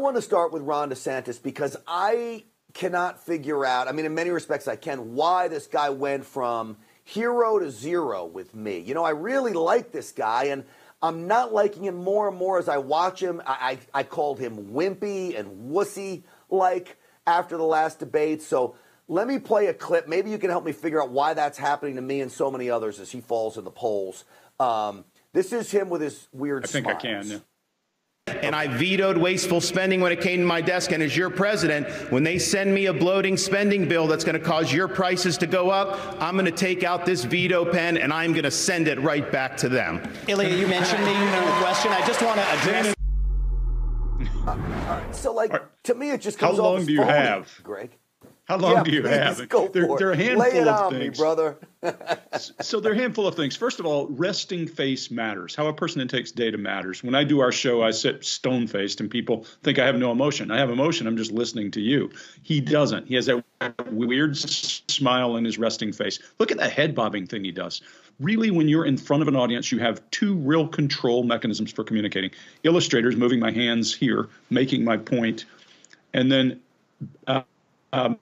want to start with Ron DeSantis because I cannot figure out, I mean, in many respects I can, why this guy went from hero to zero with me. You know, I really like this guy, and I'm not liking him more and more as I watch him. I, I, I called him wimpy and wussy like after the last debate. So let me play a clip. Maybe you can help me figure out why that's happening to me and so many others as he falls in the polls. Um, this is him with his weird I think smiles. I can. Yeah. And I vetoed wasteful spending when it came to my desk. And as your president, when they send me a bloating spending bill that's going to cause your prices to go up, I'm going to take out this veto pen and I'm going to send it right back to them. Ilia, you mentioned me in your question. I just want to address. So, like, to me, it just How comes long off as do you phony, have? Greg. How long yeah, do you have? Go there, for there are a handful Lay it of on things. me, brother. so there are a handful of things. First of all, resting face matters. How a person intakes data matters. When I do our show, I sit stone faced, and people think I have no emotion. I have emotion. I'm just listening to you. He doesn't. He has that weird smile in his resting face. Look at that head bobbing thing he does. Really, when you're in front of an audience, you have two real control mechanisms for communicating. Illustrators moving my hands here, making my point, and then uh, um,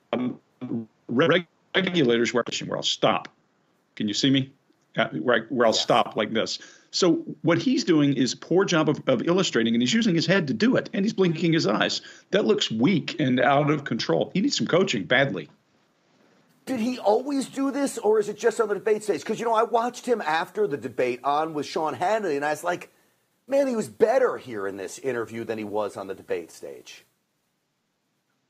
regulators where I'll stop. Can you see me? Uh, where, I, where I'll stop like this. So what he's doing is poor job of, of illustrating, and he's using his head to do it, and he's blinking his eyes. That looks weak and out of control. He needs some coaching badly. Did he always do this, or is it just on the debate stage? Because, you know, I watched him after the debate on with Sean Hannity, and I was like, man, he was better here in this interview than he was on the debate stage.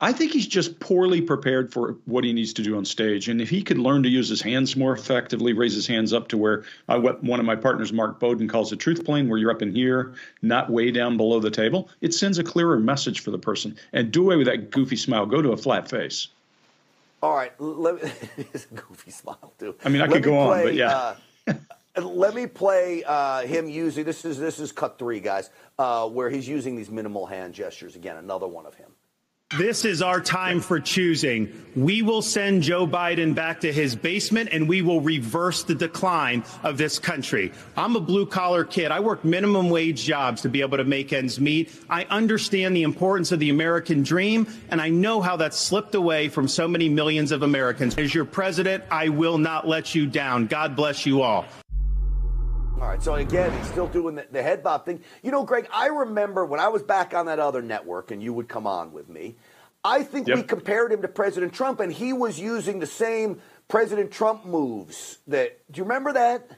I think he's just poorly prepared for what he needs to do on stage. And if he could learn to use his hands more effectively, raise his hands up to where what one of my partners, Mark Bowden, calls a truth plane, where you're up in here, not way down below the table, it sends a clearer message for the person. And do away with that goofy smile. Go to a flat face. All right, let me, it's a goofy smile too. I mean, I let could go play, on, but yeah. uh, let me play uh, him using this is this is cut three, guys, uh, where he's using these minimal hand gestures again. Another one of him. This is our time for choosing. We will send Joe Biden back to his basement and we will reverse the decline of this country. I'm a blue collar kid. I work minimum wage jobs to be able to make ends meet. I understand the importance of the American dream and I know how that slipped away from so many millions of Americans. As your president, I will not let you down. God bless you all. All right, so again, he's still doing the, the head bob thing. You know, Greg, I remember when I was back on that other network and you would come on with me. I think Yep. we compared him to President Trump, and he was using the same President Trump moves. That do you remember that?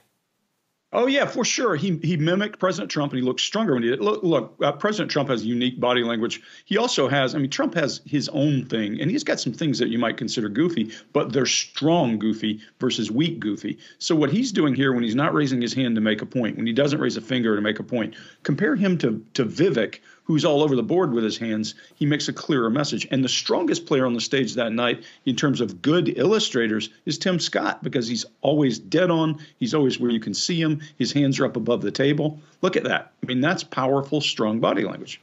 Oh yeah, for sure. He he mimicked President Trump, and he looked stronger when he did. Look, look. Uh, President Trump has unique body language. He also has. I mean, Trump has his own thing, and he's got some things that you might consider goofy, but they're strong goofy versus weak goofy. So what he's doing here, when he's not raising his hand to make a point, when he doesn't raise a finger to make a point, compare him to to Vivek, who's all over the board with his hands. He makes a clearer message. And the strongest player on the stage that night, in terms of good illustrators, is Tim Scott because he's always dead on. He's always where you can see him. His hands are up above the table. Look at that. I mean, that's powerful, strong body language.